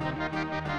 Música